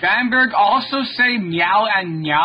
Bamberg also say meow and nya.